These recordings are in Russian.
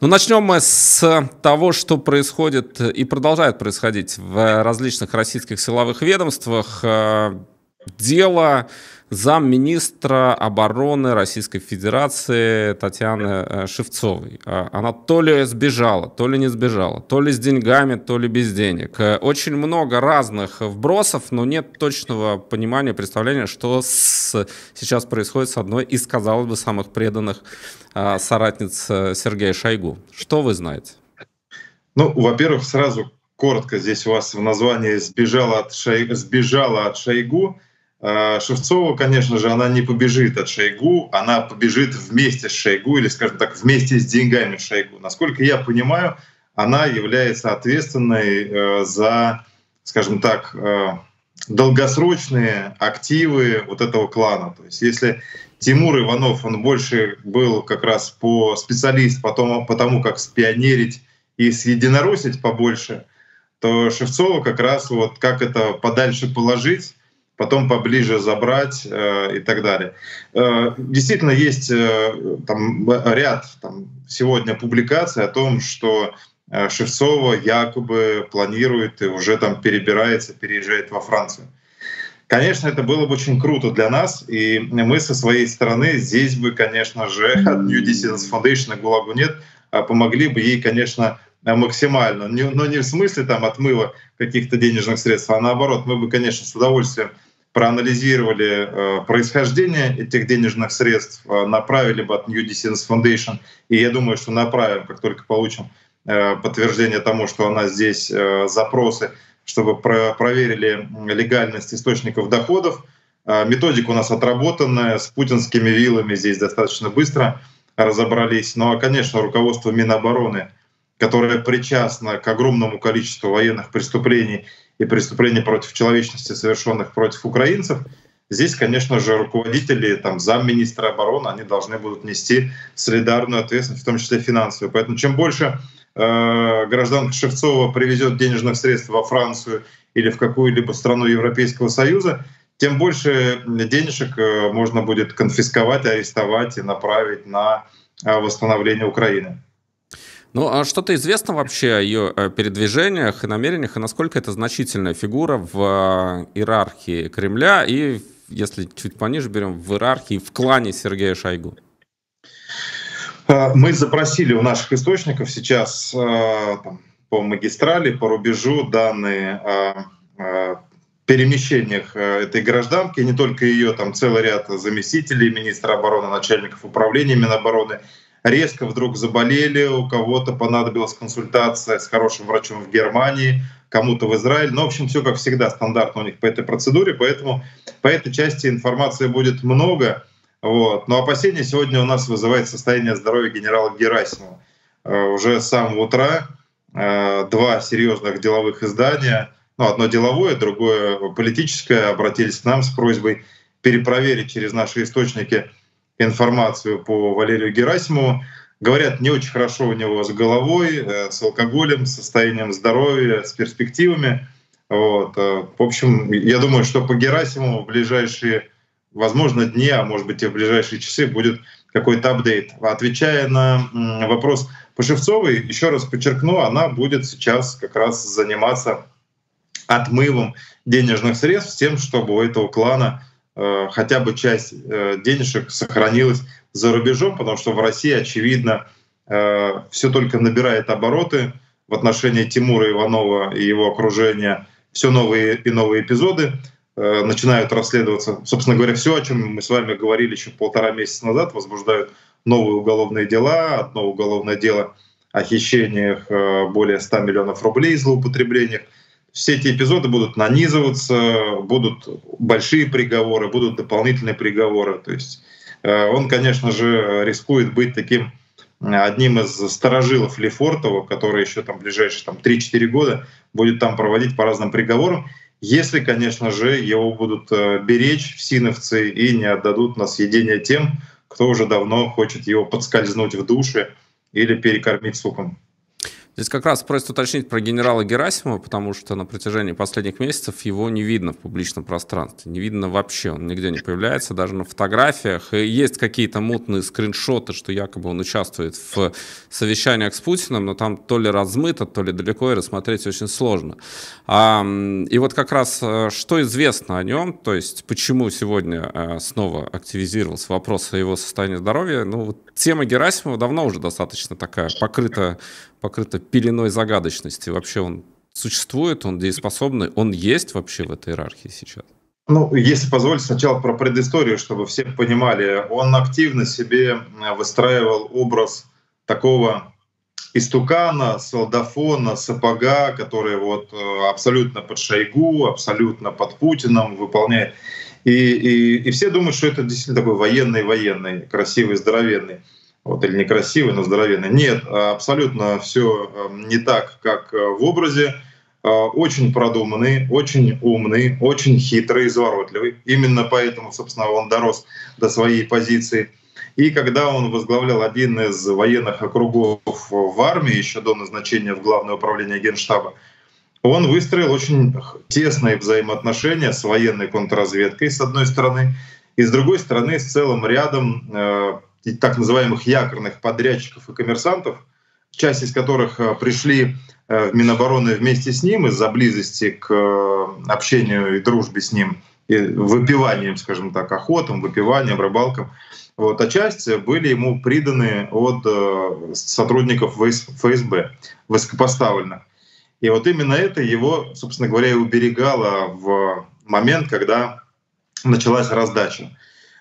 Ну, начнем мы с того, что происходит и продолжает происходить в различных российских силовых ведомствах. Э, дело замминистра обороны Российской Федерации Татьяны э, Шевцовой. Э, она то ли сбежала, то ли не сбежала, то ли с деньгами, то ли без денег. Очень много разных вбросов, но нет точного понимания, представления, что с, сейчас происходит с одной из, казалось бы, самых преданных соратниц э, Сергея Шойгу. Что вы знаете? Ну, во-первых, сразу коротко здесь у вас в названии «Сбежала от, Шей... Сбежала от Шойгу». А, Шевцова, конечно же, она не побежит от Шойгу, она побежит вместе с Шойгу или, скажем так, вместе с деньгами Шойгу. Насколько я понимаю, она является ответственной э, за, скажем так, э, долгосрочные активы вот этого клана. То есть если Тимур Иванов, он больше был как раз по специалист по тому, по тому как спионерить и съединоросить побольше, то Шевцова как раз вот как это подальше положить, потом поближе забрать э, и так далее. Э, действительно есть э, там ряд там, сегодня публикаций о том, что э, Шевцова якобы планирует и уже там перебирается, переезжает во Францию. Конечно, это было бы очень круто для нас, и мы со своей стороны здесь бы, конечно же, от New Distance Foundation ГУЛАГу нет, а помогли бы ей, конечно, максимально. Но не в смысле там отмыва каких-то денежных средств, а наоборот, мы бы, конечно, с удовольствием проанализировали э, происхождение этих денежных средств, э, направили бы от New Distance Foundation, и я думаю, что направим, как только получим э, подтверждение тому, что она здесь запросы чтобы про проверили легальность источников доходов. А, методика у нас отработанная, с путинскими вилами здесь достаточно быстро разобрались. Ну а, конечно, руководство Минобороны, которое причастно к огромному количеству военных преступлений и преступлений против человечности, совершенных против украинцев, Здесь, конечно же, руководители, там, замминистра обороны, они должны будут нести солидарную ответственность, в том числе финансовую. Поэтому чем больше Э, гражданка Шевцова привезет денежных средств во Францию или в какую-либо страну Европейского Союза, тем больше денежек э, можно будет конфисковать, арестовать и направить на э, восстановление Украины. Ну, а что-то известно вообще о ее передвижениях и намерениях, и насколько это значительная фигура в иерархии Кремля и, если чуть пониже берем, в иерархии, в клане Сергея Шойгу? А, мы запросили у наших источников сейчас там, по магистрали, по рубежу данные о перемещениях этой гражданки, не только ее, там целый ряд заместителей министра обороны, начальников управления Минобороны, резко вдруг заболели, у кого-то понадобилась консультация с хорошим врачом в Германии, кому-то в Израиль. Ну, в общем, все как всегда стандартно у них по этой процедуре, поэтому по этой части информации будет много. Вот. Но опасения сегодня у нас вызывает состояние здоровья генерала Герасимова. Э, уже с самого утра э, два серьезных деловых издания, ну, одно деловое, другое политическое, обратились к нам с просьбой перепроверить через наши источники информацию по Валерию Герасимову. Говорят, не очень хорошо у него с головой, э, с алкоголем, с состоянием здоровья, с перспективами. Вот. В общем, я думаю, что по Герасимову в ближайшие возможно, дни, а может быть и в ближайшие часы будет какой-то апдейт. Отвечая на вопрос по Шевцовой, еще раз подчеркну, она будет сейчас как раз заниматься отмывом денежных средств, с тем, чтобы у этого клана э, хотя бы часть э, денежек сохранилась за рубежом, потому что в России, очевидно, э, все только набирает обороты в отношении Тимура Иванова и его окружения, все новые и новые эпизоды. Э, начинают расследоваться. Собственно говоря, все, о чем мы с вами говорили еще полтора месяца назад, возбуждают новые уголовные дела. Одно уголовное дело о хищениях э, более 100 миллионов рублей, злоупотреблениях. Все эти эпизоды будут нанизываться, будут большие приговоры, будут дополнительные приговоры. То есть э, он, конечно же, рискует быть таким одним из сторожилов Лефортова, который еще там ближайшие там, 3-4 года будет там проводить по разным приговорам если, конечно же, его будут э, беречь в синовцы и не отдадут на съедение тем, кто уже давно хочет его подскользнуть в душе или перекормить супом. Здесь как раз просят уточнить про генерала Герасимова, потому что на протяжении последних месяцев его не видно в публичном пространстве. Не видно вообще, он нигде не появляется, даже на фотографиях. И есть какие-то мутные скриншоты, что якобы он участвует в совещаниях с Путиным, но там то ли размыто, то ли далеко, и рассмотреть очень сложно. А, и вот как раз э, что известно о нем, то есть почему сегодня э, снова активизировался вопрос о его состоянии здоровья, ну, вот тема Герасимова давно уже достаточно такая покрыта покрыто пеленой загадочности. Вообще он существует, он дееспособный, он есть вообще в этой иерархии сейчас? Ну, если позволить, сначала про предысторию, чтобы все понимали. Он активно себе выстраивал образ такого истукана, солдафона, сапога, который вот э, абсолютно под Шойгу, абсолютно под Путиным выполняет. И, и, и все думают, что это действительно такой военный-военный, красивый, здоровенный вот, или некрасивый, но здоровенный. Нет, абсолютно все эм, не так, как э, в образе. Очень продуманный, очень умный, очень хитрый, изворотливый. Именно поэтому, собственно, он дорос до своей позиции. И когда он возглавлял один из военных округов в армии еще до назначения в Главное управление Генштаба, он выстроил очень тесные взаимоотношения с военной контрразведкой, с одной стороны, и с другой стороны, с целым рядом э, так называемых якорных подрядчиков и коммерсантов, часть из которых э, пришли э, в Минобороны вместе с ним из-за близости к э, общению и дружбе с ним, и выпиванием, скажем так, охотам, выпиванием, рыбалкам. Вот, а часть были ему приданы от сотрудников ФСБ, высокопоставленных. И вот именно это его, собственно говоря, и уберегало в момент, когда началась раздача.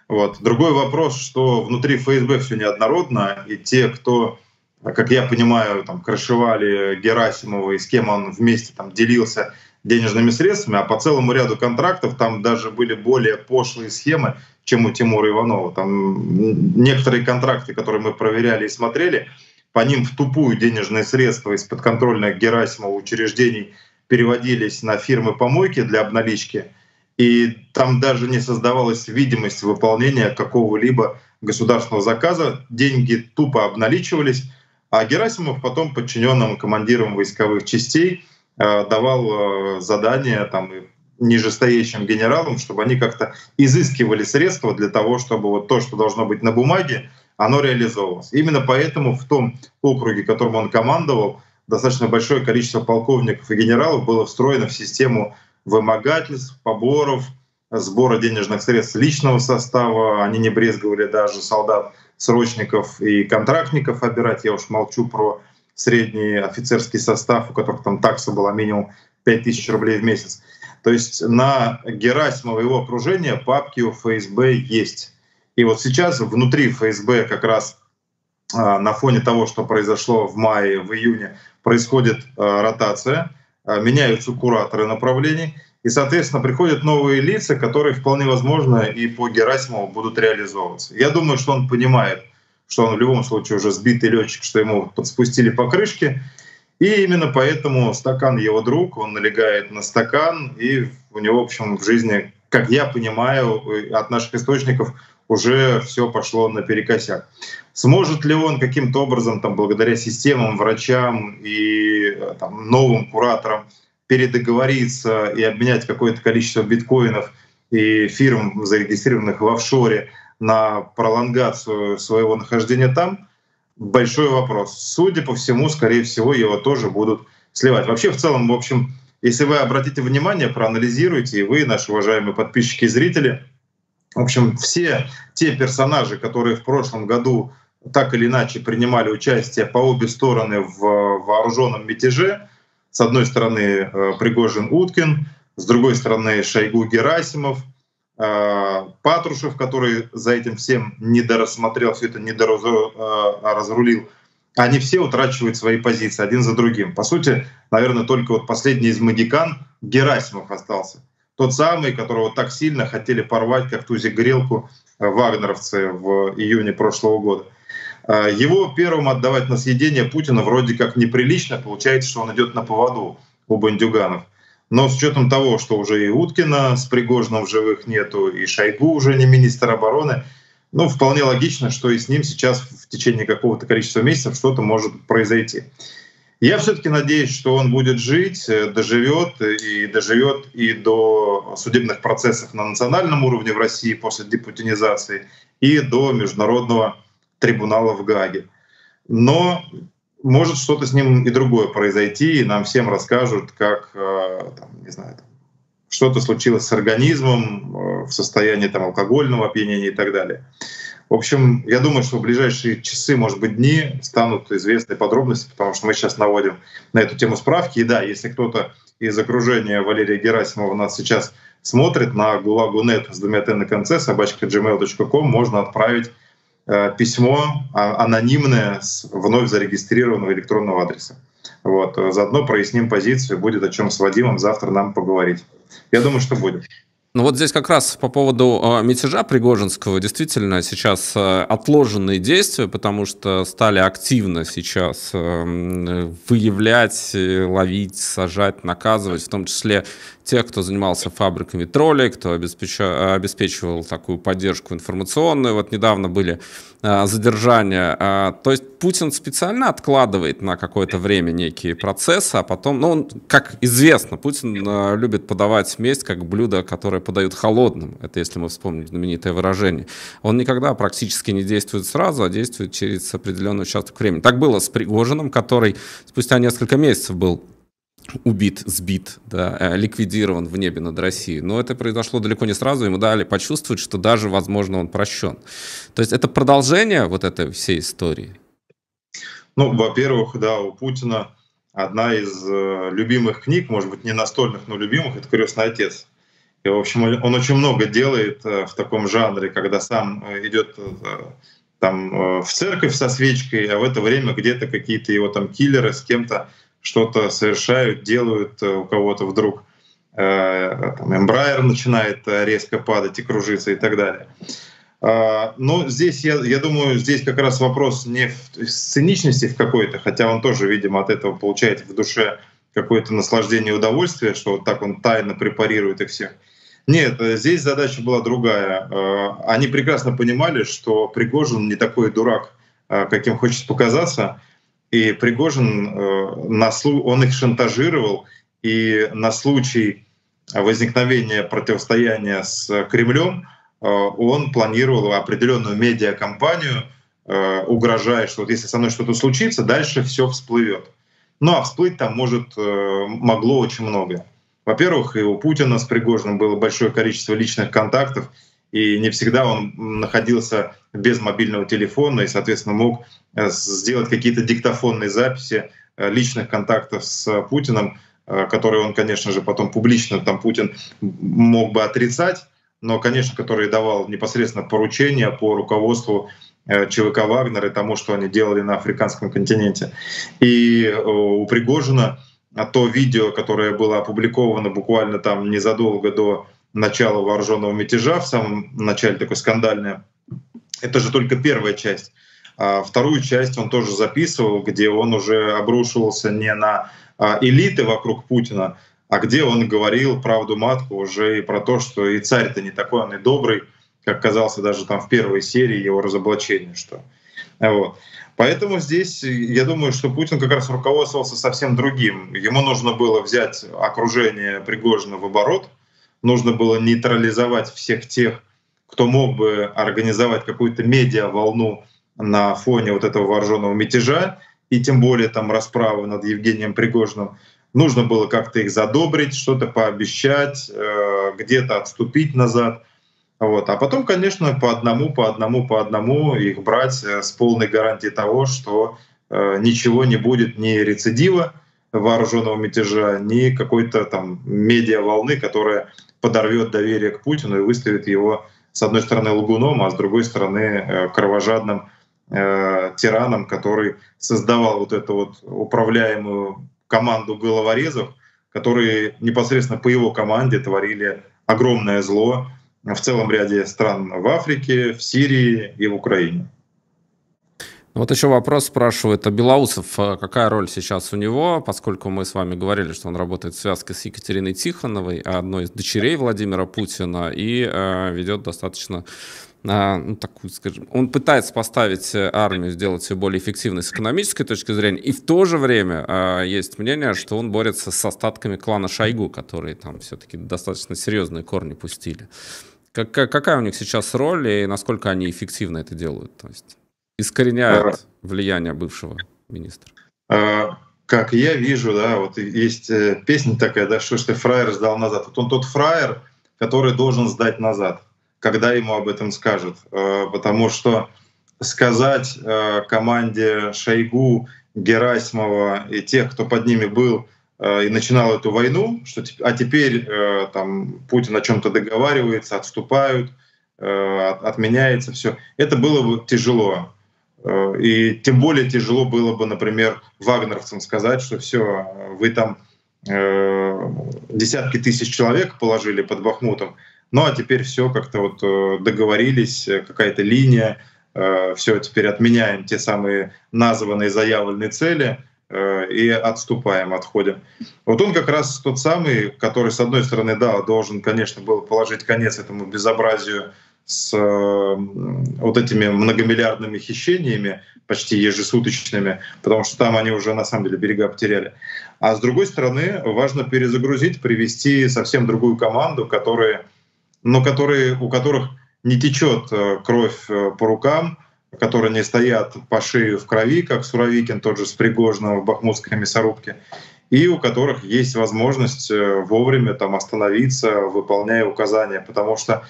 Вот. Другой вопрос, что внутри ФСБ все неоднородно, и те, кто, как я понимаю, там, крышевали Герасимова и с кем он вместе там, делился денежными средствами, а по целому ряду контрактов там даже были более пошлые схемы, чем у Тимура Иванова. Там некоторые контракты, которые мы проверяли и смотрели, по ним в тупую денежные средства из подконтрольных Герасимова учреждений переводились на фирмы помойки для обналички – и там даже не создавалась видимость выполнения какого-либо государственного заказа, деньги тупо обналичивались, а Герасимов потом подчиненным командирам войсковых частей э, давал э, задания там, нижестоящим генералам, чтобы они как-то изыскивали средства для того, чтобы вот то, что должно быть на бумаге, оно реализовывалось. Именно поэтому в том округе, которым он командовал, достаточно большое количество полковников и генералов было встроено в систему вымогательств, поборов, сбора денежных средств личного состава. Они не брезговали даже солдат, срочников и контрактников обирать. Я уж молчу про средний офицерский состав, у которых там такса была минимум 5000 рублей в месяц. То есть на Герасимова и его окружение папки у ФСБ есть. И вот сейчас внутри ФСБ как раз а, на фоне того, что произошло в мае, в июне, происходит а, ротация. А, меняются кураторы направлений, и, соответственно, приходят новые лица, которые вполне возможно и по Герасимову будут реализовываться. Я думаю, что он понимает, что он в любом случае уже сбитый летчик, что ему подспустили по крышке, и именно поэтому стакан его друг, он налегает на стакан, и у него, в общем, в жизни, как я понимаю, от наших источников уже все пошло наперекосяк. Сможет ли он каким-то образом, там, благодаря системам, врачам и э, там, новым кураторам передоговориться и обменять какое-то количество биткоинов и фирм, зарегистрированных в офшоре, на пролонгацию своего нахождения там, большой вопрос. Судя по всему, скорее всего, его тоже будут сливать. Вообще, в целом, в общем, если вы обратите внимание, проанализируйте, и вы, наши уважаемые подписчики и зрители, в общем, все те персонажи, которые в прошлом году так или иначе принимали участие по обе стороны в вооруженном мятеже, с одной стороны э, Пригожин Уткин, с другой стороны Шойгу Герасимов, э, Патрушев, который за этим всем недорассмотрел, все это недоразрулил, э, они все утрачивают свои позиции один за другим. По сути, наверное, только вот последний из магикан Герасимов остался тот самый, которого так сильно хотели порвать, как Тузик Грелку, э, вагнеровцы в июне прошлого года. Э, его первым отдавать на съедение Путина вроде как неприлично, получается, что он идет на поводу у бандюганов. Но с учетом того, что уже и Уткина с Пригожиным в живых нету, и Шойгу уже не министр обороны, ну, вполне логично, что и с ним сейчас в течение какого-то количества месяцев что-то может произойти. Я все-таки надеюсь, что он будет жить, э, доживет и доживет и до судебных процессов на национальном уровне в России после депутинизации и до международного трибунала в Гаге. Но может что-то с ним и другое произойти, и нам всем расскажут, как, э, там, не знаю, что-то случилось с организмом э, в состоянии там, алкогольного опьянения и так далее. В общем, я думаю, что в ближайшие часы, может быть, дни станут известны подробности, потому что мы сейчас наводим на эту тему справки. И да, если кто-то из окружения Валерия Герасимова нас сейчас смотрит на гулагу.нет с двумя т на конце, собачка gmail.com, можно отправить э, письмо а, анонимное с вновь зарегистрированного электронного адреса. Вот. Заодно проясним позицию, будет о чем с Вадимом завтра нам поговорить. Я думаю, что будет. Ну вот здесь как раз по поводу э, мятежа Пригожинского действительно сейчас э, отложенные действия, потому что стали активно сейчас э, выявлять, ловить, сажать, наказывать, в том числе тех, кто занимался фабриками троллей, кто обеспечивал, обеспечивал такую поддержку информационную. Вот недавно были а, задержания. А, то есть Путин специально откладывает на какое-то время некие процессы, а потом, ну, он, как известно, Путин а, любит подавать месть как блюдо, которое подают холодным. Это если мы вспомним знаменитое выражение. Он никогда практически не действует сразу, а действует через определенный участок времени. Так было с Пригожиным, который спустя несколько месяцев был убит, сбит, да, э, ликвидирован в небе над Россией. Но это произошло далеко не сразу, ему дали почувствовать, что даже, возможно, он прощен. То есть это продолжение вот этой всей истории? Ну, во-первых, да, у Путина одна из э, любимых книг, может быть, не настольных, но любимых, это «Крестный отец». И, в общем, он очень много делает э, в таком жанре, когда сам идет там в церковь со свечкой, а в это время где-то какие-то его там киллеры с кем-то что-то совершают, делают э, у кого-то вдруг э, эмбрайер начинает э, резко падать и кружиться и так далее. А, но здесь, я, я думаю, здесь как раз вопрос не в циничности в какой-то, хотя он тоже, видимо, от этого получает в душе какое-то наслаждение и удовольствие, что вот так он тайно препарирует их всех. Нет, здесь задача была другая. Они прекрасно понимали, что Пригожин не такой дурак, каким хочет показаться, и Пригожин, э, он их шантажировал, и на случай возникновения противостояния с Кремлем э, он планировал определенную медиакомпанию, э, угрожая, что вот если со мной что-то случится, дальше все всплывет. Ну а всплыть там может, могло очень много. Во-первых, и у Путина с Пригожиным было большое количество личных контактов, и не всегда он находился без мобильного телефона и, соответственно, мог э, сделать какие-то диктофонные записи э, личных контактов с Путиным, э, которые он, конечно же, потом публично там Путин мог бы отрицать, но, конечно, который давал непосредственно поручения по руководству ЧВК «Вагнер» и тому, что они делали на африканском континенте. И у Пригожина то видео, которое было опубликовано буквально там незадолго до начала вооруженного мятежа, в самом начале такой скандальное, это же только первая часть. А вторую часть он тоже записывал, где он уже обрушивался не на а, элиты вокруг Путина, а где он говорил правду матку уже и про то, что и царь-то не такой, он и добрый, как казался даже там в первой серии его разоблачения. Что... Вот. Поэтому здесь я думаю, что Путин как раз руководствовался совсем другим. Ему нужно было взять окружение Пригожина в оборот, нужно было нейтрализовать всех тех, кто мог бы организовать какую-то медиа-волну на фоне вот этого вооруженного мятежа, и тем более там расправы над Евгением Пригожиным, нужно было как-то их задобрить, что-то пообещать, э, где-то отступить назад. Вот. А потом, конечно, по одному, по одному, по одному их брать э, с полной гарантией того, что э, ничего не будет ни рецидива вооруженного мятежа, ни какой-то там медиа-волны, которая подорвет доверие к Путину и выставит его с одной стороны лгуном, а с другой стороны э, кровожадным э, тираном, который создавал вот эту вот управляемую команду головорезов, которые непосредственно по его команде творили огромное зло в целом ряде стран в Африке, в Сирии и в Украине. Вот еще вопрос спрашивает, а Белоусов, а какая роль сейчас у него, поскольку мы с вами говорили, что он работает в связке с Екатериной Тихоновой, одной из дочерей Владимира Путина, и э, ведет достаточно а, ну, такую, скажем, он пытается поставить армию, сделать ее более эффективной с экономической точки зрения, и в то же время а, есть мнение, что он борется с остатками клана Шойгу, которые там все-таки достаточно серьезные корни пустили. Как, какая у них сейчас роль и насколько они эффективно это делают? То есть искореняют влияние бывшего министра? как я вижу, да, вот есть э, песня такая, да, что ж ты фраер сдал назад. Вот он тот фраер, который должен сдать назад, когда ему об этом скажут. Э, потому что сказать э, команде Шойгу, Герасимова и тех, кто под ними был и начинал эту войну, что а теперь там Путин о чем-то договаривается, отступают, отменяется все. Это было бы тяжело. Э, и тем более тяжело было бы, например, вагнеровцам сказать, что все, вы там э, десятки тысяч человек положили под Бахмутом, ну а теперь все как-то вот э, договорились, какая-то линия, все, теперь отменяем те самые названные заявленные цели и отступаем, отходим. Вот он как раз тот самый, который, с одной стороны, да, должен, конечно, был положить конец этому безобразию с вот этими многомиллиардными хищениями, почти ежесуточными, потому что там они уже на самом деле берега потеряли. А с другой стороны, важно перезагрузить, привести совсем другую команду, которые, ну, которые, у которых не течет э, кровь э, по рукам, которые не стоят по шею в крови, как Суровикин, тот же с Пригожным в Бахмутской мясорубке, и у которых есть возможность э, вовремя там остановиться, выполняя указания. Потому что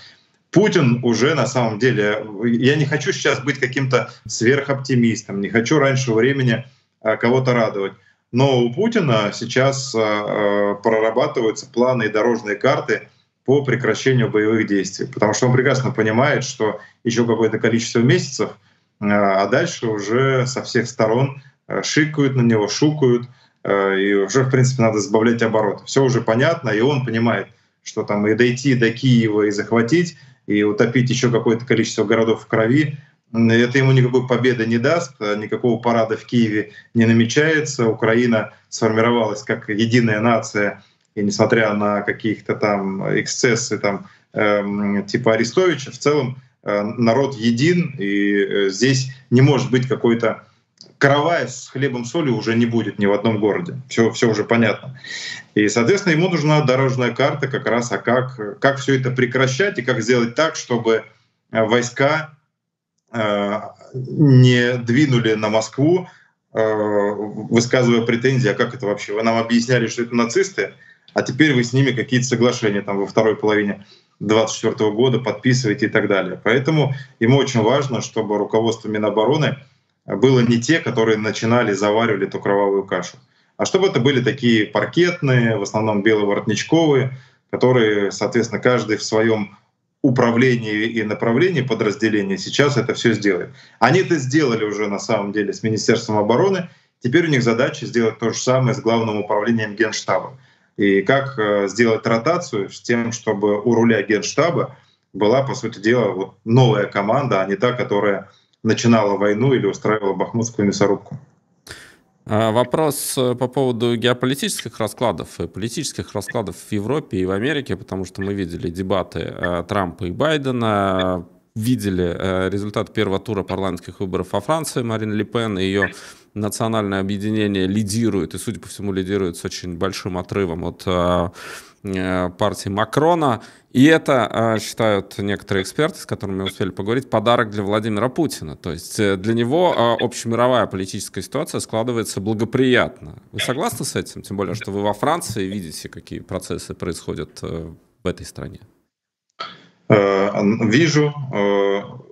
Путин уже на самом деле, я не хочу сейчас быть каким-то сверхоптимистом, не хочу раньше времени а, кого-то радовать. Но у Путина сейчас а, а, прорабатываются планы и дорожные карты по прекращению боевых действий, потому что он прекрасно понимает, что еще какое-то количество месяцев, а дальше уже со всех сторон шикают на него, шукают, и уже, в принципе, надо сбавлять обороты. Все уже понятно, и он понимает, что там и дойти до Киева, и захватить и утопить еще какое-то количество городов в крови, это ему никакой победы не даст, никакого парада в Киеве не намечается. Украина сформировалась как единая нация, и несмотря на каких-то там эксцессы там, э, типа Арестовича, в целом э, народ един, и э, здесь не может быть какой-то каравая с хлебом солью уже не будет ни в одном городе. Все, все уже понятно. И, соответственно, ему нужна дорожная карта как раз, а как, как все это прекращать и как сделать так, чтобы э, войска э, не двинули на Москву, э, высказывая претензии, а как это вообще? Вы нам объясняли, что это нацисты, а теперь вы с ними какие-то соглашения там во второй половине 2024 года подписываете и так далее. Поэтому ему очень важно, чтобы руководство Минобороны — было не те, которые начинали, заваривали эту кровавую кашу, а чтобы это были такие паркетные, в основном беловоротничковые, которые, соответственно, каждый в своем управлении и направлении подразделения сейчас это все сделает. Они это сделали уже на самом деле с Министерством обороны. Теперь у них задача сделать то же самое с Главным управлением Генштаба. И как э, сделать ротацию с тем, чтобы у руля Генштаба была, по сути дела, вот новая команда, а не та, которая начинала войну или устраивала бахмутскую мясорубку. А, вопрос э, по поводу геополитических раскладов и политических раскладов в Европе и в Америке, потому что мы видели дебаты э, Трампа и Байдена, видели э, результат первого тура парламентских выборов во Франции. Марин Ле Пен и ее национальное объединение лидирует, и, судя по всему, лидирует с очень большим отрывом от партии Макрона. И это, э, считают некоторые эксперты, с которыми мы успели поговорить, подарок для Владимира Путина. То есть э, для него общемировая политическая ситуация складывается благоприятно. Вы согласны с этим? Тем более, что вы во Франции видите, какие процессы происходят в этой стране. Вижу,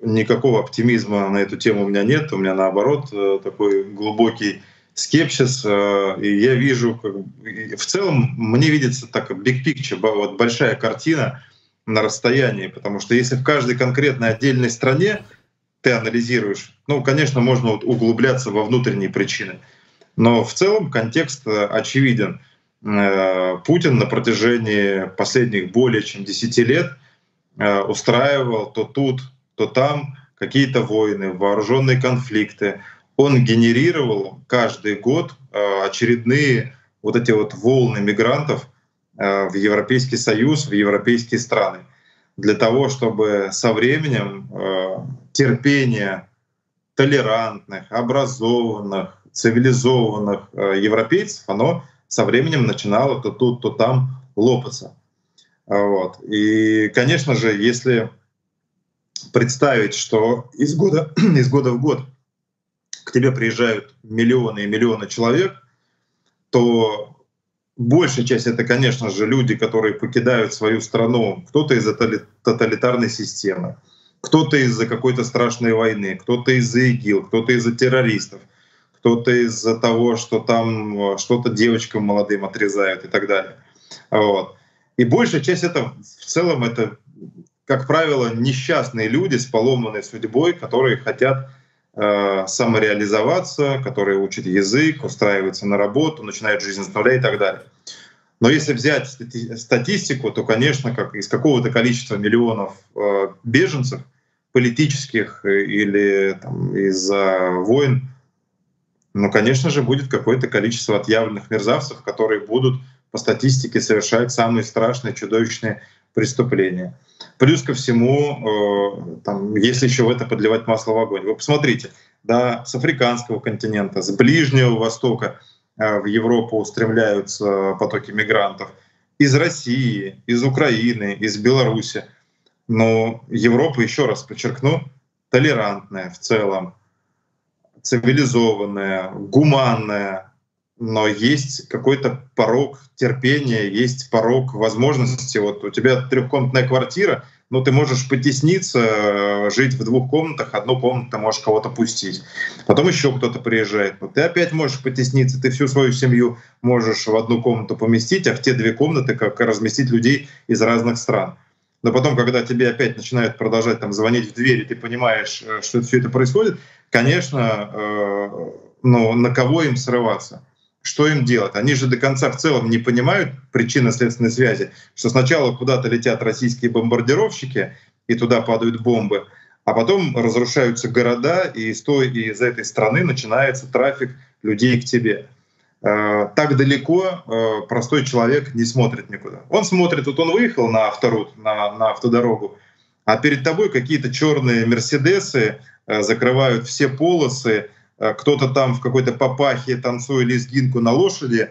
никакого оптимизма на эту тему у меня нет. У меня наоборот такой глубокий скепсис, э, и я вижу, в целом мне видится так big picture, вот большая картина на расстоянии, потому что если в каждой конкретной отдельной стране ты анализируешь, ну, конечно, можно вот углубляться во внутренние причины, но в целом контекст э, очевиден. Э, Путин на протяжении последних более чем 10 лет устраивал то тут, то там какие-то войны, вооруженные конфликты, он генерировал каждый год э, очередные вот эти вот волны мигрантов э, в Европейский Союз, в европейские страны. для того, чтобы со временем э, терпение толерантных, образованных, цивилизованных европейцев, оно со временем начинало то тут, то там лопаться. Вот. И, конечно же, если представить, что из года, из года в год тебе приезжают миллионы и миллионы человек, то большая часть это, конечно же, люди, которые покидают свою страну, кто-то из-за тоталитарной системы, кто-то из-за какой-то страшной войны, кто-то из-за ИГИЛ, кто-то из-за террористов, кто-то из-за того, что там э, что-то девочкам молодым отрезают и так далее. Вот. И большая часть это в целом это, как правило, несчастные люди с поломанной судьбой, которые хотят э, самореализоваться, которые учат язык, устраиваются на работу, начинают жизнь с нуля и так далее. Но если взять стати статистику, то, конечно, как из какого-то количества миллионов э, беженцев — политических э, или там, из-за войн, ну, конечно же, будет какое-то количество отъявленных мерзавцев, которые будут по статистике совершать самые страшные, чудовищные преступления. Плюс ко всему, э, там, если еще в это подливать масло в огонь. Вы посмотрите, да, с африканского континента, с Ближнего Востока э, в Европу устремляются потоки мигрантов, из России, из Украины, из Беларуси. Но Европа, еще раз подчеркну, толерантная в целом, цивилизованная, гуманная, но есть какой-то порог терпения, есть порог возможности. Вот у тебя трехкомнатная квартира, но ты можешь потесниться, жить в двух комнатах, одну комнату можешь кого-то пустить. Потом еще кто-то приезжает, но ты опять можешь потесниться, ты всю свою семью можешь в одну комнату поместить, а в те две комнаты как разместить людей из разных стран. Но потом, когда тебе опять начинают продолжать там звонить в дверь, и ты понимаешь, э, что все это происходит, конечно, э, ну, на кого им срываться? Что им делать? Они же до конца в целом не понимают причинно-следственной связи, что сначала куда-то летят российские бомбардировщики, и туда падают бомбы, а потом разрушаются города, и из той и из этой страны начинается трафик людей к тебе. Э, так далеко э, простой человек не смотрит никуда. Он смотрит, вот он выехал на авторут, на, на автодорогу, а перед тобой какие-то черные мерседесы э, закрывают все полосы, кто-то там в какой-то папахе, танцуя лезгинку на лошади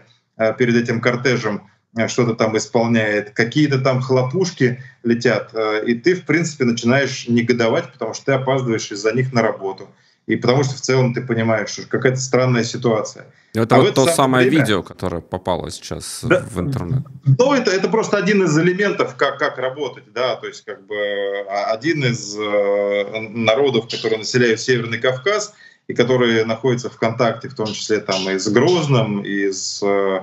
перед этим кортежем, что-то там исполняет, какие-то там хлопушки летят, и ты, в принципе, начинаешь негодовать, потому что ты опаздываешь из-за них на работу и потому что в целом ты понимаешь, что какая-то странная ситуация. Это а вот то самое время... видео, которое попало сейчас да, в интернет. Ну, это, это просто один из элементов, как, как работать, да, то есть как бы а, один из э, народов, которые населяют Северный Кавказ, и которые находятся в контакте, в том числе там и с Грозным, и с э,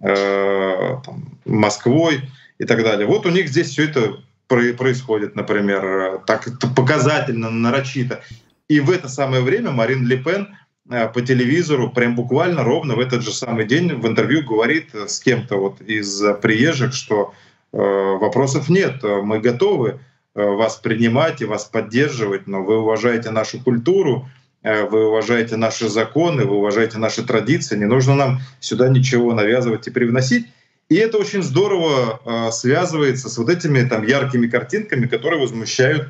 э там, Москвой и так далее. Вот у них здесь все это происходит, например, так показательно, нарочито. И в это самое время Марин Ле э, по телевизору прям буквально ровно в этот же самый день в интервью говорит с кем-то вот из приезжих, что э, вопросов нет, мы готовы э, вас принимать и вас поддерживать, но вы уважаете нашу культуру, э, вы уважаете наши законы, вы уважаете наши традиции, не нужно нам сюда ничего навязывать и привносить. И это очень здорово э, связывается с вот этими там яркими картинками, которые возмущают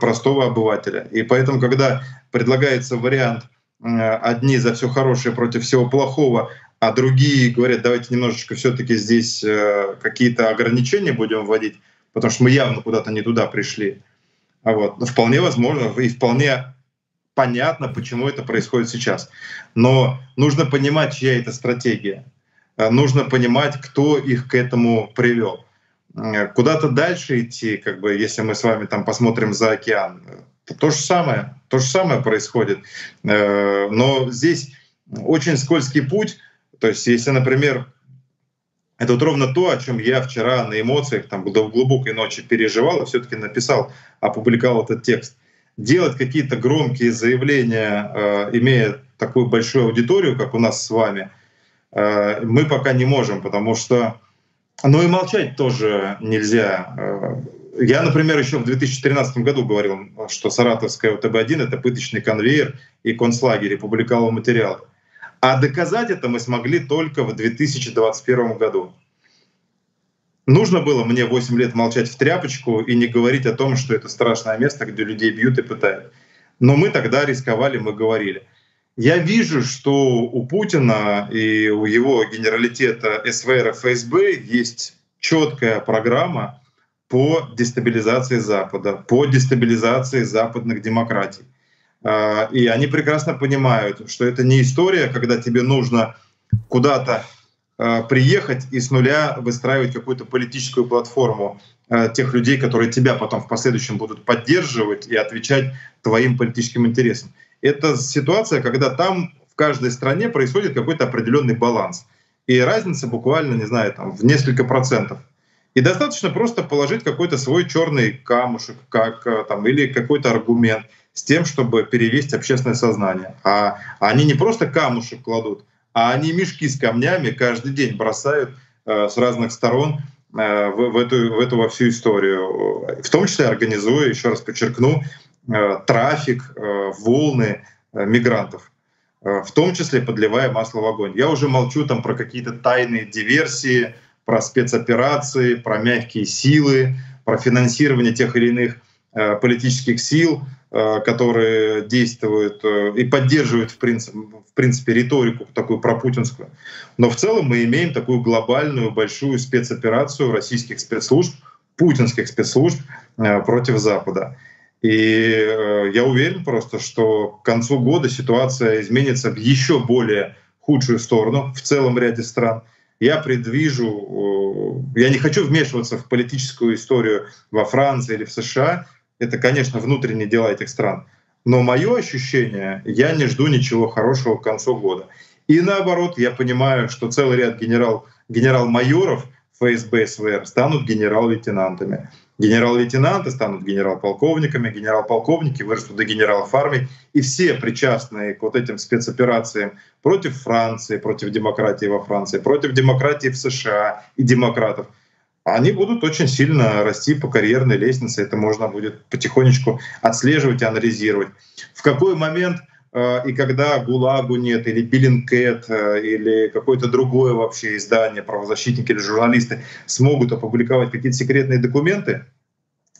простого обывателя. И поэтому, когда предлагается вариант одни за все хорошее против всего плохого, а другие говорят, давайте немножечко все-таки здесь э, какие-то ограничения будем вводить, потому что мы явно куда-то не туда пришли. А вот. Вполне возможно и вполне понятно, почему это происходит сейчас. Но нужно понимать, чья это стратегия. Э, нужно понимать, кто их к этому привел. Э, куда-то дальше идти, как бы, если мы с вами там посмотрим за океан, то, то же самое, то же самое происходит. Э, но здесь очень скользкий путь. То есть, если, например, это вот ровно то, о чем я вчера на эмоциях там до глубокой ночи переживал и все-таки написал, опубликовал этот текст. Делать какие-то громкие заявления, э, имея такую большую аудиторию, как у нас с вами, мы пока не можем, потому что но и молчать тоже нельзя. Э, я, например, еще в 2013 году говорил, что Саратовская УТБ-1 — это пыточный конвейер и концлагерь, и публиковал материалы. А доказать это мы смогли только в 2021 году. Нужно было мне 8 лет молчать в тряпочку и не говорить о том, что это страшное место, где людей бьют и пытают. Но мы тогда рисковали, мы говорили. Я вижу, что у Путина и у его генералитета СВР и ФСБ есть четкая программа по дестабилизации Запада, по дестабилизации западных демократий. А, и они прекрасно понимают, что это не история, когда тебе нужно куда-то приехать и с нуля выстраивать какую-то политическую платформу а, тех людей, которые тебя потом в последующем будут поддерживать и отвечать твоим политическим интересам. Это ситуация, когда там в каждой стране происходит какой-то определенный баланс. И разница буквально, не знаю, там, в несколько процентов. И достаточно просто положить какой-то свой черный камушек как, там, или какой-то аргумент с тем, чтобы перевести общественное сознание. А они не просто камушек кладут, а они мешки с камнями каждый день бросают э, с разных сторон э, в, в, эту, в эту во всю историю, в том числе организуя, еще раз подчеркну, э, трафик, волны мигрантов, в том числе подливая масло в огонь. Я уже молчу там про какие-то тайные диверсии, про спецоперации, про мягкие силы, про финансирование тех или иных политических сил, Э, которые действуют э, и поддерживают в принципе, в принципе риторику такую пропутинскую. Но в целом мы имеем такую глобальную большую спецоперацию российских спецслужб, путинских спецслужб э, против Запада. И я уверен просто, что к концу года ситуация изменится в еще более худшую сторону в целом ряде стран. Я предвижу, я не хочу вмешиваться в политическую историю во Франции или в США, это, конечно, внутренние дела этих стран. Но мое ощущение, я не жду ничего хорошего к концу года. И наоборот, я понимаю, что целый ряд генерал, генерал-майоров ФСБ, СВР станут генерал-лейтенантами. Генерал-лейтенанты станут генерал-полковниками, генерал-полковники вырастут до генералов армии. И все причастные к вот этим спецоперациям против Франции, против демократии во Франции, против демократии в США и демократов — они будут очень сильно расти по карьерной лестнице. Это можно будет потихонечку отслеживать и анализировать. В какой момент э, и когда ГУЛАГу нет, или Биллинкет, э, или какое-то другое вообще издание, правозащитники или журналисты смогут опубликовать какие-то секретные документы,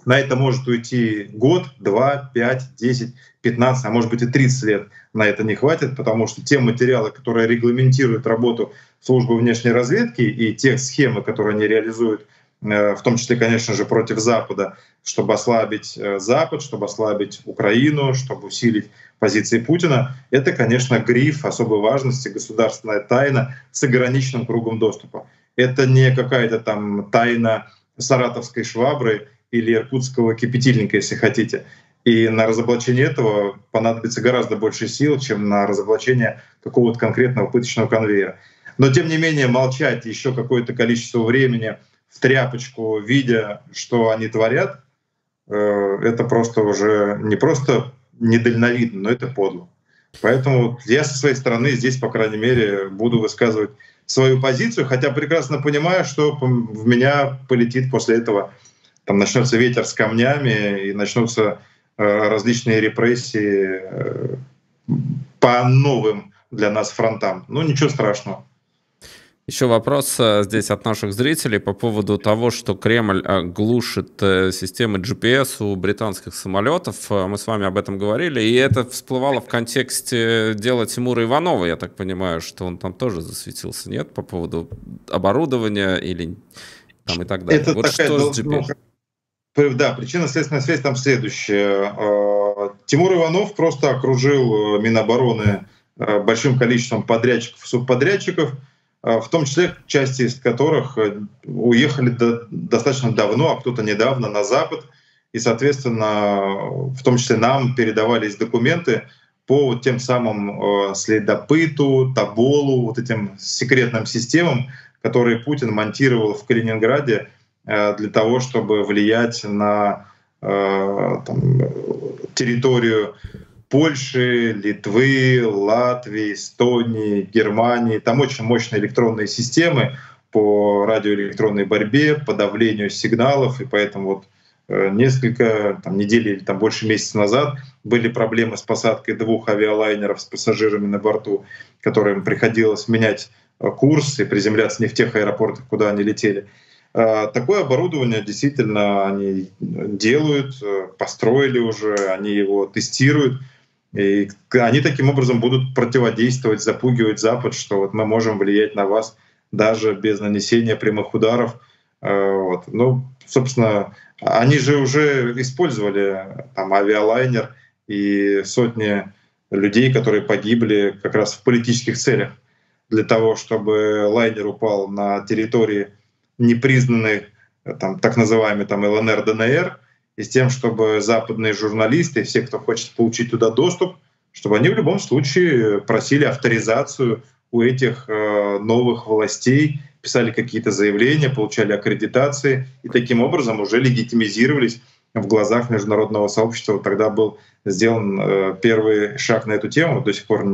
на это может уйти год, два, пять, десять, пятнадцать, а может быть и тридцать лет. На это не хватит, потому что те материалы, которые регламентируют работу службы внешней разведки и те схемы, которые они реализуют в том числе, конечно же, против Запада, чтобы ослабить э, Запад, чтобы ослабить Украину, чтобы усилить позиции Путина, это, конечно, гриф особой важности, государственная тайна с ограниченным кругом доступа. Это не какая-то там тайна саратовской швабры или иркутского кипятильника, если хотите. И на разоблачение этого понадобится гораздо больше сил, чем на разоблачение какого-то конкретного пыточного конвейера. Но тем не менее молчать еще какое-то количество времени — в тряпочку, видя, что они творят, э, это просто уже не просто недальновидно, но это подло. Поэтому я со своей стороны здесь, по крайней мере, буду высказывать свою позицию, хотя прекрасно понимаю, что в меня полетит после этого, там начнется ветер с камнями и начнутся э, различные репрессии э, по новым для нас фронтам. Ну, ничего страшного. Еще вопрос э, здесь от наших зрителей по поводу того, что Кремль э, глушит э, системы GPS у британских самолетов. Мы с вами об этом говорили, и это всплывало в контексте дела Тимура Иванова. Я так понимаю, что он там тоже засветился, нет, по поводу оборудования или там и так далее. Это вот такая, что с GPS? Ну, да, причинно-следственная связь там следующая. Тимур Иванов просто окружил Минобороны большим количеством подрядчиков, субподрядчиков, в том числе части из которых э, уехали до, достаточно давно, а кто-то недавно на Запад. И, соответственно, в том числе нам передавались документы по тем самым э, следопыту, Таболу, вот этим секретным системам, которые Путин монтировал в Калининграде э, для того, чтобы влиять на там, территорию Польши, Литвы, Латвии, Эстонии, Германии. Там очень мощные электронные системы по радиоэлектронной борьбе, подавлению сигналов, и поэтому вот э, несколько там, недель или там, больше месяца назад были проблемы с посадкой двух авиалайнеров с пассажирами на борту, которым приходилось менять э, курс и приземляться не в тех аэропортах, куда они летели. Такое оборудование действительно они делают, построили уже, они его тестируют. И они таким образом будут противодействовать, запугивать Запад, что вот мы можем влиять на вас даже без нанесения прямых ударов. Вот. Ну, собственно, они же уже использовали там авиалайнер и сотни людей, которые погибли как раз в политических целях для того, чтобы лайнер упал на территории непризнанной там, так называемый там, ЛНР, ДНР, и с тем, чтобы западные журналисты, все, кто хочет получить туда доступ, чтобы они в любом случае просили авторизацию у этих э, новых властей, писали какие-то заявления, получали аккредитации и таким образом уже легитимизировались в глазах международного сообщества. Тогда был сделан э, первый шаг на эту тему. До сих пор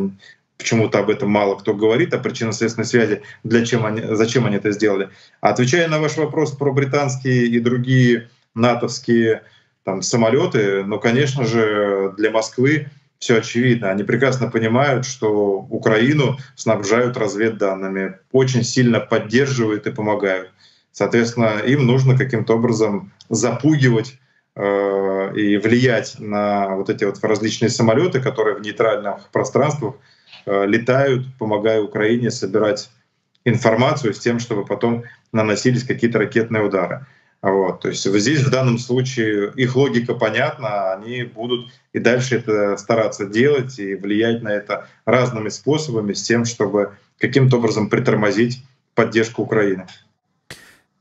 почему-то об этом мало кто говорит, о причинно-следственной связи, для чем они, зачем они это сделали. Отвечая на ваш вопрос про британские и другие натовские там, самолеты, ну, конечно же, для Москвы все очевидно. Они прекрасно понимают, что Украину снабжают разведданными, очень сильно поддерживают и помогают. Соответственно, им нужно каким-то образом запугивать э, и влиять на вот эти вот различные самолеты, которые в нейтральных пространствах э, летают, помогая Украине собирать информацию с тем, чтобы потом наносились какие-то ракетные удары. Вот, то есть здесь в данном случае их логика понятна, они будут и дальше это стараться делать и влиять на это разными способами с тем, чтобы каким-то образом притормозить поддержку Украины.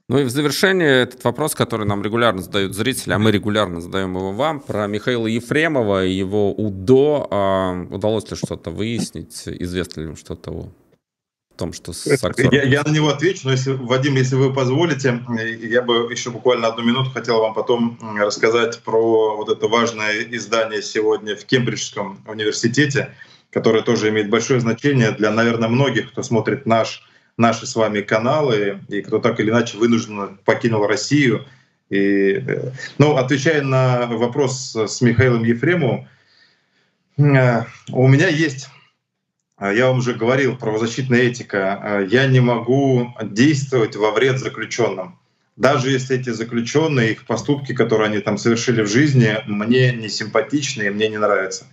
Ну и в завершение этот вопрос, который нам регулярно задают зрители, а мы регулярно задаем его вам, про Михаила Ефремова и его УДО. А удалось ли что-то выяснить? Известно ли что-то о том, что с актером... я, я на него отвечу, но если, Вадим, если вы позволите, я бы еще буквально одну минуту хотел вам потом рассказать про вот это важное издание сегодня в Кембриджском университете, которое тоже имеет большое значение для, наверное, многих, кто смотрит наш, наши с вами каналы и кто так или иначе вынужденно покинул Россию. И, э, ну, отвечая на вопрос с Михаилом Ефремовым, э, у меня есть я вам уже говорил, правозащитная этика. А, я не могу действовать во вред заключенным. Даже если эти заключенные, их поступки, которые они там совершили в жизни, мне не симпатичны и мне не нравятся.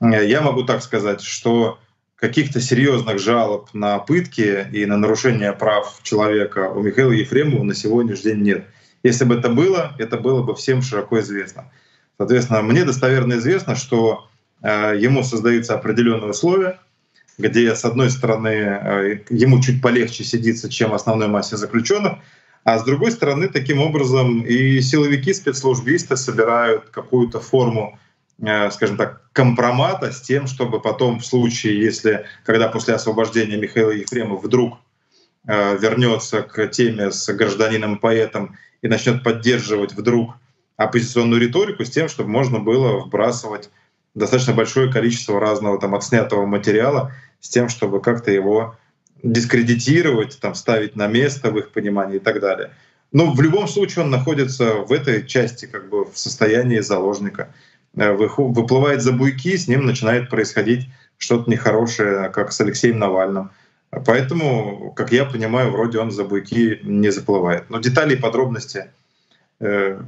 Я могу так сказать, что каких-то серьезных жалоб на пытки и на нарушение прав человека у Михаила Ефремова на сегодняшний день нет. Если бы это было, это было бы всем широко известно. Соответственно, мне достоверно известно, что а, ему создаются определенные условия, где, с одной стороны, э, ему чуть полегче сидится, чем основной массе заключенных, а с другой стороны, таким образом и силовики, спецслужбисты собирают какую-то форму, э, скажем так, компромата с тем, чтобы потом в случае, если, когда после освобождения Михаила Ефремова вдруг э, вернется к теме с гражданином-поэтом и начнет поддерживать вдруг оппозиционную риторику с тем, чтобы можно было вбрасывать достаточно большое количество разного там отснятого материала с тем, чтобы как-то его дискредитировать, там, ставить на место в их понимании и так далее. Но в любом случае он находится в этой части как бы в состоянии заложника. Э, выплывает за буйки, с ним начинает происходить что-то нехорошее, как с Алексеем Навальным. Поэтому, как я понимаю, вроде он за буйки не заплывает. Но детали и подробности э,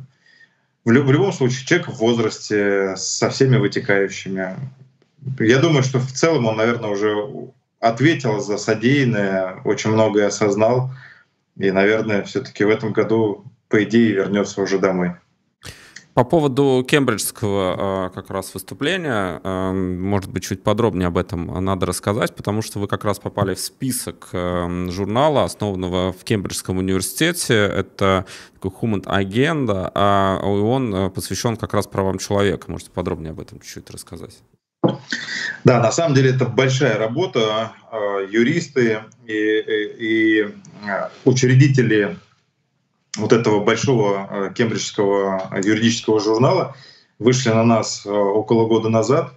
в, в любом случае человек в возрасте со всеми вытекающими я думаю, что в целом он, наверное, уже ответил за содеянное, очень многое осознал. И, наверное, все-таки в этом году, по идее, вернется уже домой. По поводу кембриджского э, как раз выступления, э, может быть, чуть подробнее об этом надо рассказать, потому что вы как раз попали в список э, журнала, основанного в Кембриджском университете. Это такой Human Agenda, а он посвящен как раз правам человека. Можете подробнее об этом чуть-чуть рассказать? Да, на самом деле это большая работа. А, юристы и, и, и учредители вот этого большого а, кембриджского юридического журнала вышли на нас а, около года назад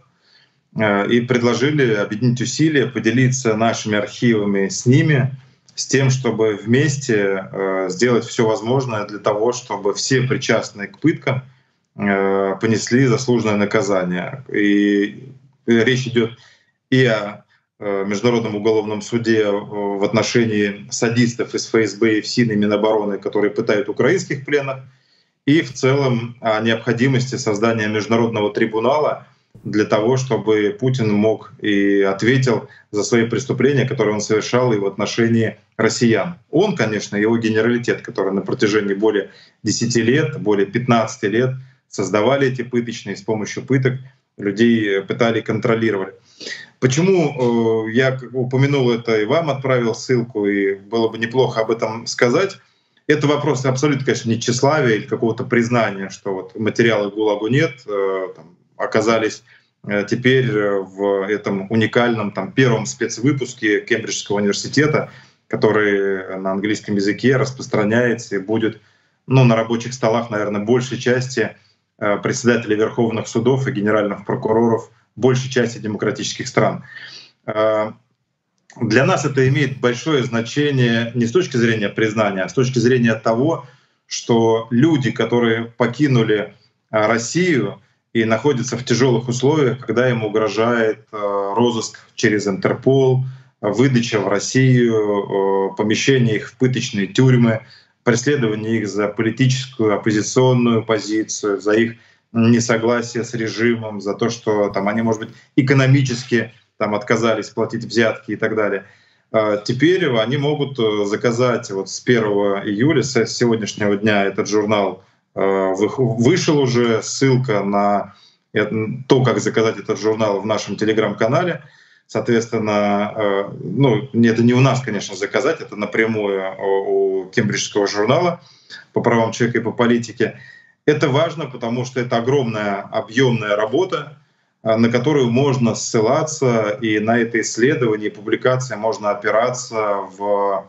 и предложили объединить усилия, поделиться нашими архивами с ними, с тем, чтобы вместе сделать все возможное для того, чтобы все причастные к пыткам понесли заслуженное наказание. И речь идет и о э, Международном уголовном суде в отношении садистов из ФСБ и ФСИН и Минобороны, которые пытают украинских пленных, и в целом о необходимости создания международного трибунала для того, чтобы Путин мог и ответил за свои преступления, которые он совершал и в отношении россиян. Он, конечно, его генералитет, который на протяжении более 10 лет, более 15 лет создавали эти пыточные, с помощью пыток людей пытали, контролировали. Почему э, я упомянул это и вам отправил ссылку, и было бы неплохо об этом сказать. Это вопрос абсолютно, конечно, не тщеславия или какого-то признания, что вот материала ГУЛАГу нет, э, там, оказались э, теперь в этом уникальном там, первом спецвыпуске Кембриджского университета, который на английском языке распространяется и будет ну, на рабочих столах, наверное, большей части председателей верховных судов и генеральных прокуроров большей части демократических стран. Э, для нас это имеет большое значение не с точки зрения признания, а с точки зрения того, что люди, которые покинули Россию, и находится в тяжелых условиях, когда ему угрожает э, розыск через Интерпол, выдача в Россию, э, помещение их в пыточные тюрьмы, преследование их за политическую оппозиционную позицию, за их несогласие с режимом, за то, что там они, может быть, экономически там отказались платить взятки и так далее. Э, теперь они могут заказать вот с 1 июля, с сегодняшнего дня этот журнал Э, вышел уже ссылка на то, как заказать этот журнал в нашем телеграм-канале. Соответственно, э, ну, это не у нас, конечно, заказать, это напрямую у Кембриджского журнала по правам человека и по политике. Это важно, потому что это огромная объемная работа, э, на которую можно ссылаться, и на это исследование и публикации можно опираться в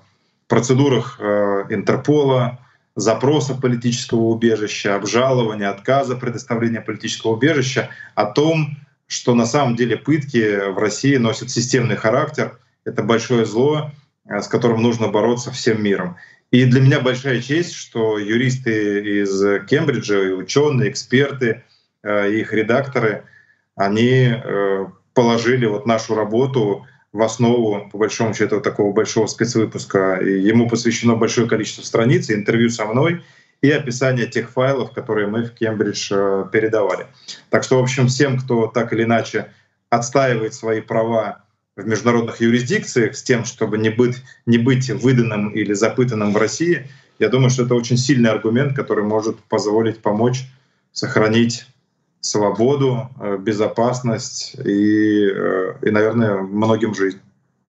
процедурах Интерпола, запроса политического убежища, обжалования, отказа предоставления политического убежища, о том, что на самом деле пытки в России носят системный характер. Это большое зло, э, с которым нужно бороться всем миром. И для меня большая честь, что юристы из Кембриджа, и ученые, эксперты, э, их редакторы, они э, положили вот нашу работу в основу, по большому счету, такого большого спецвыпуска. И ему посвящено большое количество страниц, интервью со мной и описание тех файлов, которые мы в Кембридж э, передавали. Так что, в общем, всем, кто так или иначе отстаивает свои права в международных юрисдикциях с тем, чтобы не быть, не быть выданным или запытанным в России, я думаю, что это очень сильный аргумент, который может позволить помочь сохранить свободу, э, безопасность и, э, и наверное, многим жизнь.